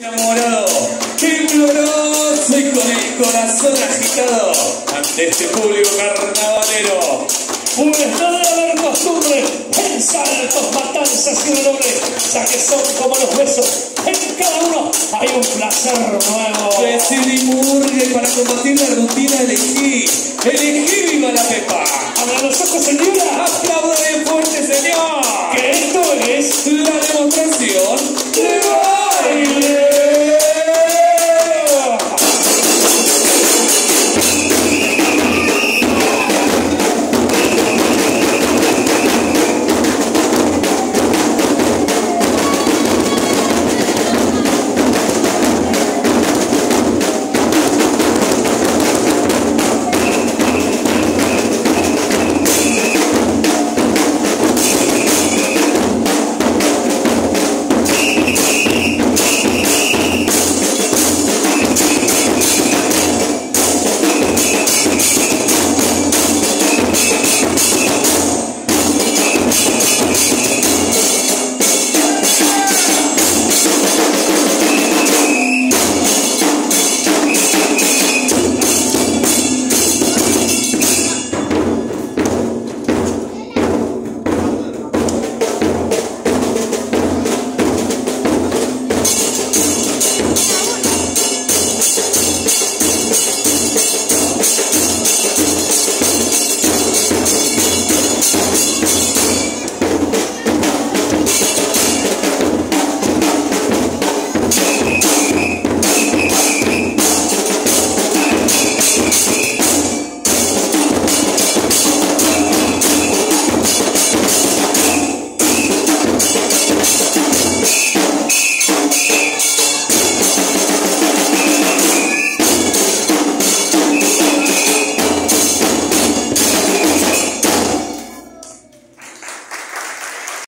Enamorado, tembloroso y con el corazón agitado ante este público carnavalero. Pues no debe haber costumbre en saltos, matanzas y redobles, ya que son como los besos. En cada uno hay un placer nuevo. Decidí murgue para combatir la rutina, elegí, elegí viva la pepa. Abra los ojos, señora, Aplauda bien fuerte, señor. que esto es La demostración de